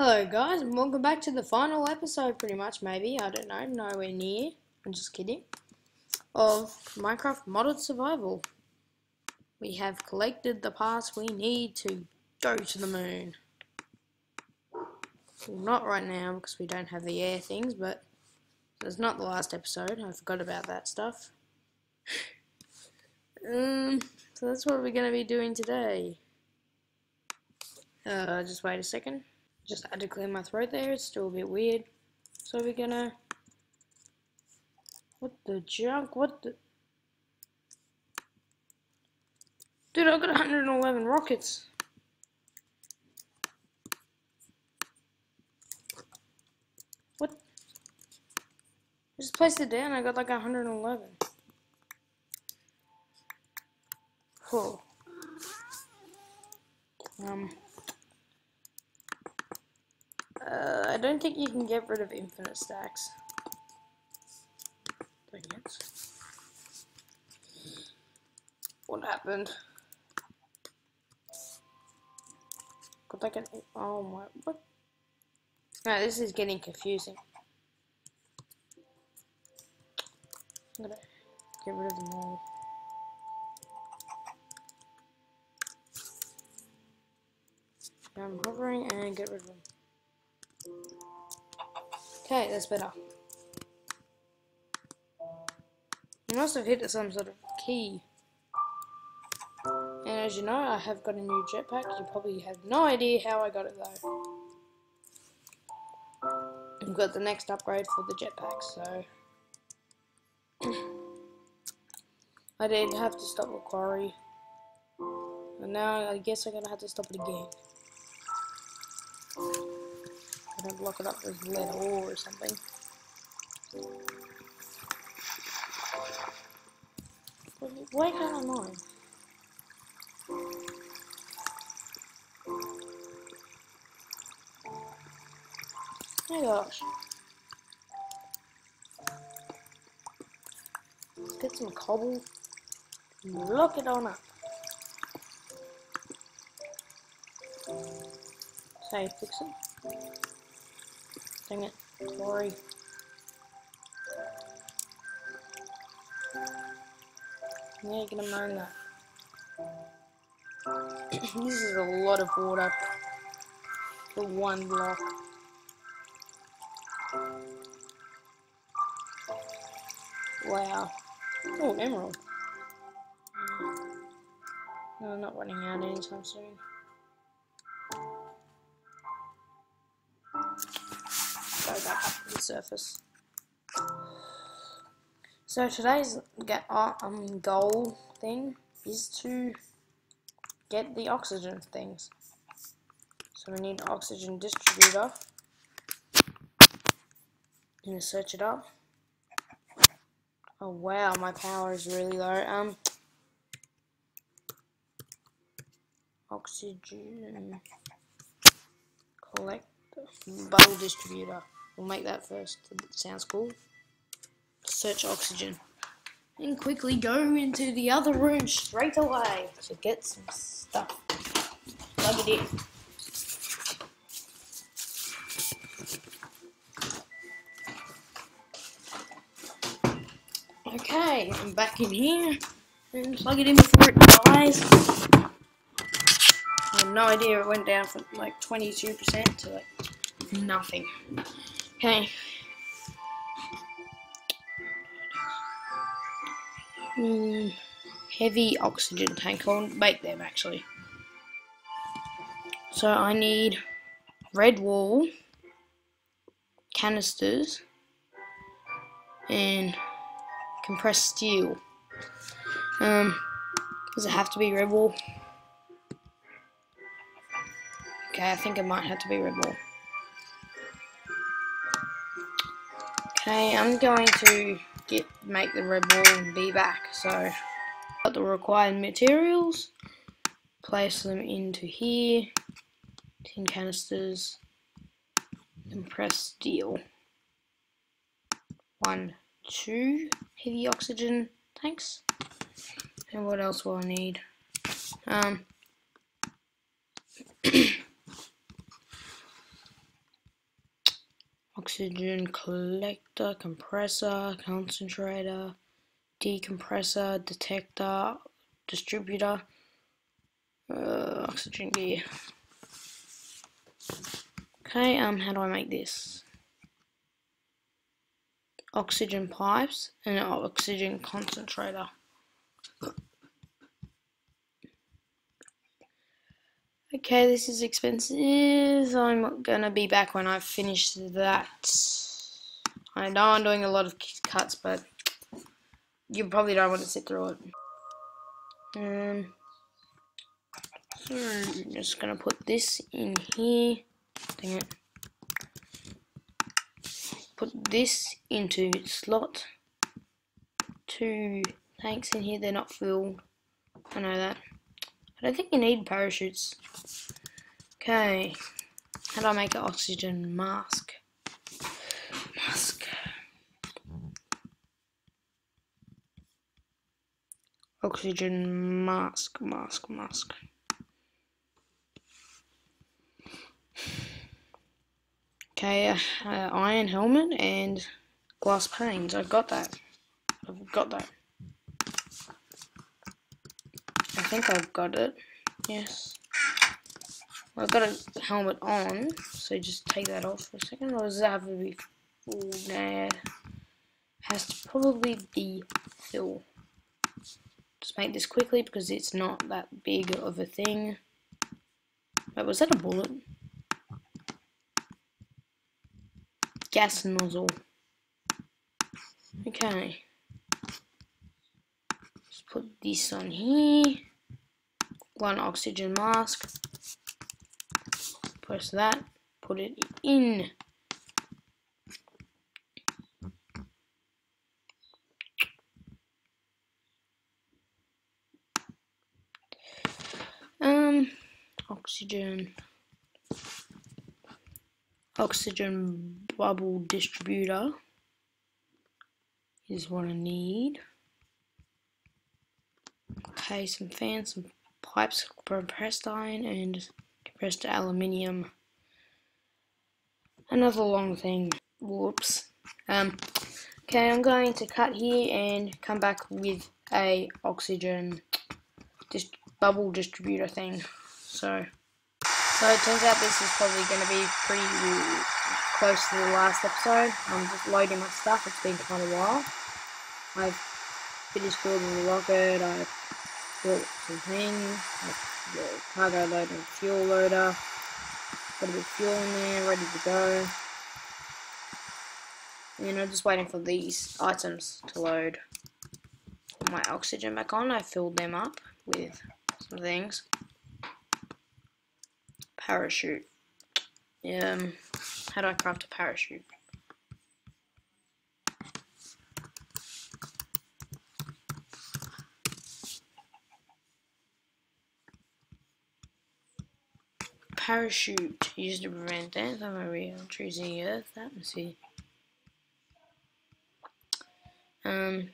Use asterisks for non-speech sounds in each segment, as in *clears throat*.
Hello guys and welcome back to the final episode pretty much maybe, I don't know, nowhere near, I'm just kidding, of Minecraft Modded Survival. We have collected the parts we need to go to the moon. Well, not right now because we don't have the air things, but it's not the last episode, I forgot about that stuff. *laughs* um, so that's what we're going to be doing today. Uh, just wait a second. Just had to clear my throat there, it's still a bit weird. So we're gonna... What the junk? What the... Dude, I got 111 rockets. What? I just placed it down, I got like 111. Whoa. Um... Uh, I don't think you can get rid of infinite stacks. Dang it. What happened? Got like an oh my what? No, this is getting confusing. I'm gonna get rid of them all. I'm hovering and get rid of them. Okay, that's better. You must have hit some sort of key. And as you know, I have got a new jetpack. You probably have no idea how I got it though. I've got the next upgrade for the jetpack, so... *clears throat* I did have to stop the quarry. And now I guess I'm gonna have to stop it again gonna look it up as lead ore or something. Why can't I know? Oh gosh. Let's get some cobble. Look it on up. Fix it. Dang it, Glory. Yeah, you're gonna mine that. *coughs* this is a lot of water for one block. Wow. Oh, emerald. Hmm. No, I'm not running out anytime soon. Up to the surface. So today's get uh, um goal thing is to get the oxygen things. So we need oxygen distributor. I'm gonna search it up. Oh wow, my power is really low. Um, oxygen collect bottle distributor. We'll make that first. Sounds cool. Search oxygen. And quickly go into the other room straight away to get some stuff. Plug it in. Okay, I'm back in here and plug it in before it dies. I have no idea it went down from like 22% to like nothing. Okay. Mm, heavy oxygen tank. I'll make them actually. So I need red wall, canisters, and compressed steel. Um, does it have to be red wall? Okay, I think it might have to be red wall. Okay, I'm going to get make the red wall and be back. So, got the required materials, place them into here, tin canisters, compressed steel. One, two heavy oxygen tanks. And what else will I need? Um, *clears throat* oxygen collector, compressor, concentrator, decompressor, detector, distributor, uh, oxygen gear. Okay, um, how do I make this? Oxygen pipes and an oxygen concentrator. Okay, this is expensive. I'm gonna be back when I've finished that. I know I'm doing a lot of cuts, but you probably don't want to sit through it. Um, so I'm just gonna put this in here. Dang it. Put this into slot. Two tanks in here, they're not filled. I know that. I don't think you need parachutes. Okay. How do I make an oxygen mask? Mask. Oxygen mask, mask, mask. Okay, uh, iron helmet and glass panes. I've got that. I've got that. I think I've got it. Yes. Well, I've got a helmet on, so just take that off for a second. Or does that have to be full? Nah. Has to probably be full. Just make this quickly because it's not that big of a thing. Wait, was that a bullet? gas nozzle. Okay. Let's put this on here. One oxygen mask. Press that. Put it in. Um, oxygen oxygen bubble distributor is what I need. Okay, some fans, some pipes, compressed iron, and compressed aluminium. Another long thing. Whoops. Um. Okay, I'm going to cut here and come back with a oxygen dist bubble distributor thing. So. So it turns out this is probably going to be pretty close to the last episode. I'm just loading my stuff. It's been quite a while. I've finished building the rocket. I've some things. I've the cargo loader and fuel loader. Got a bit of fuel in there, ready to go. And I'm just waiting for these items to load. Put my oxygen back on. I filled them up with some things parachute. Um, how do I craft a parachute? Parachute used to prevent death a real choosing the earth atmosphere. Um,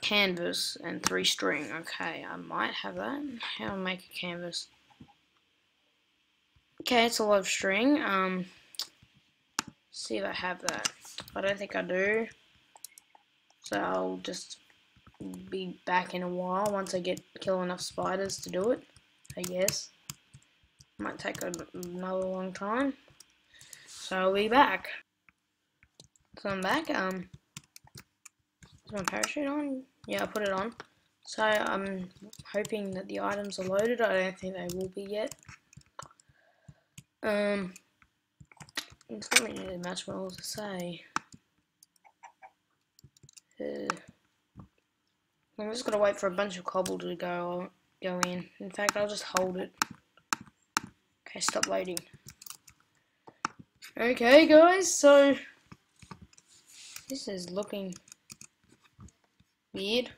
canvas and three string. Okay, I might have that. How to make a canvas? Okay, it's a lot of string. Um, see if I have that. I don't think I do. So I'll just be back in a while once I get kill enough spiders to do it. I guess. Might take another long time. So I'll be back. So I'm back. Um, is my parachute on? Yeah, I put it on. So I'm hoping that the items are loaded. I don't think they will be yet. Um, it's not really much more to say. Uh, I'm just gonna wait for a bunch of cobble to go go in. In fact, I'll just hold it. Okay, stop loading. Okay, guys, so this is looking weird.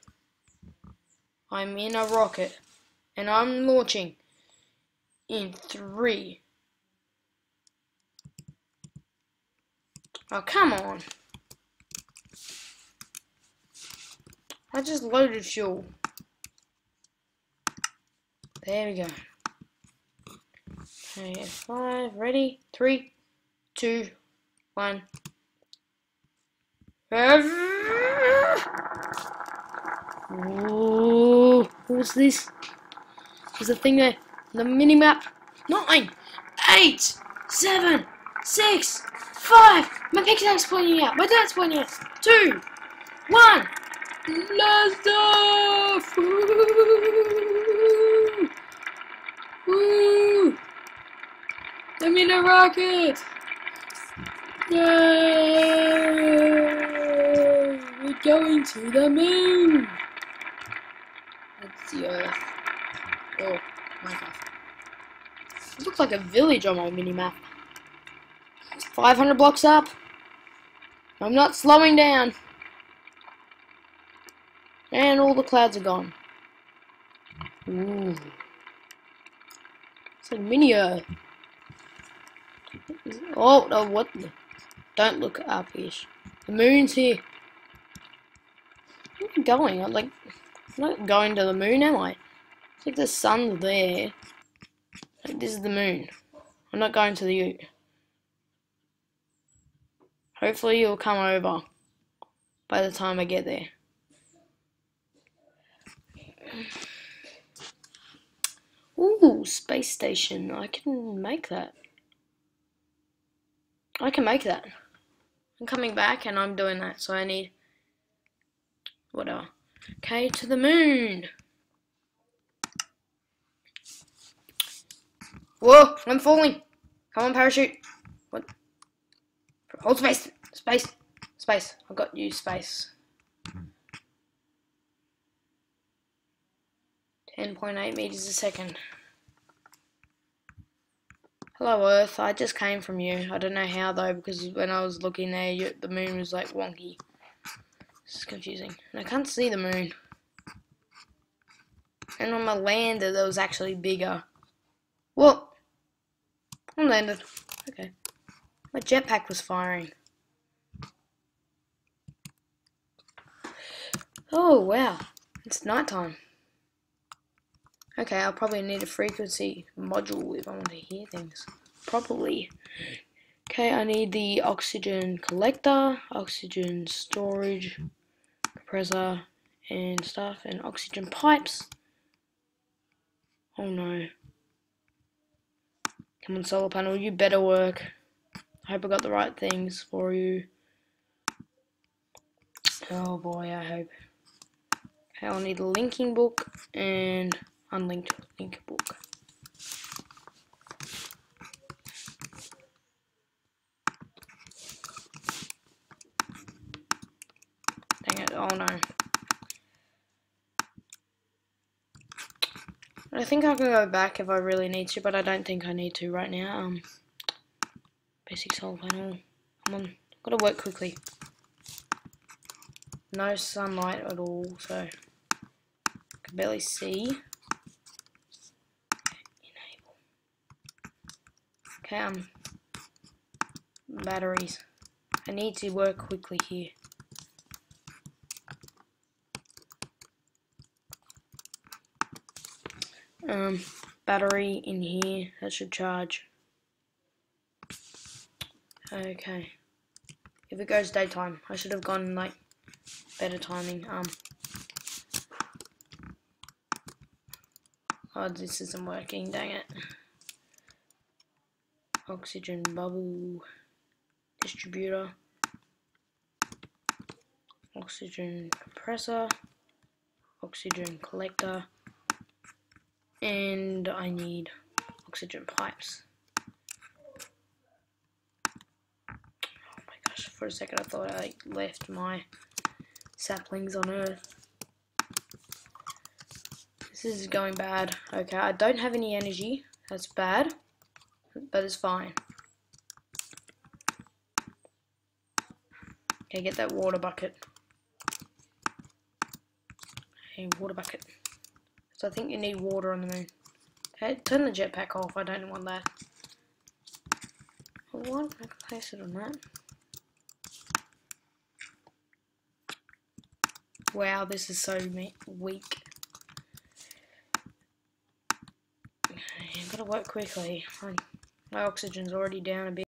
I'm in a rocket, and I'm launching in three. Oh, come on. I just loaded fuel. There we go. Five, ready? Three, two, One. Ooh, what's this? There's a thing there. The mini map. Nine, eight, seven, six, five. My pickaxe pointing out. My dad's pointing out. Two, one. Off! Woo! Woo! I'm in a rocket! Yay! We're going to the moon! That's the Earth. Oh, God. It looks like a village on my mini-map. 500 blocks up. I'm not slowing down. And all the clouds are gone. Ooh. It's like mini Earth. Oh, no, what? Don't look up, ish. The moon's here. Where am I going? I'm like, I'm not going to the moon, am I? It's like the sun's there. This is the moon. I'm not going to the Ute. Hopefully you'll come over by the time I get there. Ooh, space station. I can make that. I can make that. I'm coming back and I'm doing that, so I need whatever. Okay, to the moon. Whoa, I'm falling. Come on, parachute. What? Hold space. Space. Space. I've got you, space. 10.8 meters a second. Hello Earth, I just came from you. I don't know how though, because when I was looking there, you, the moon was like wonky. It's confusing. And I can't see the moon. And on my lander, that was actually bigger. Well, I landed. Okay. My jetpack was firing. Oh, wow. It's nighttime. Okay, I'll probably need a frequency module if I want to hear things properly. Okay, I need the oxygen collector, oxygen storage, compressor, and stuff, and oxygen pipes. Oh no. Come on, solar panel, you better work. I hope I got the right things for you. Oh boy, I hope. Okay, I'll need a linking book and unlinked link book. Dang it, oh no. I think I can go back if I really need to, but I don't think I need to right now. Um, basic solar panel. Come on, gotta work quickly. No sunlight at all, so I can barely see. Um, batteries. I need to work quickly here. Um, battery in here, that should charge. Okay. If it goes daytime, I should have gone like better timing. Um. Oh, this isn't working, dang it oxygen bubble distributor, oxygen compressor, oxygen collector, and I need oxygen pipes. Oh my gosh, for a second I thought I left my saplings on Earth. This is going bad. Okay, I don't have any energy. That's bad but it's fine. Okay, get that water bucket. Hey, water bucket. So I think you need water on the moon. Okay, turn the jetpack off. I don't want that. What? I can place it on that. Wow, this is so weak. Okay, I've got to work quickly. My oxygen's already down a bit.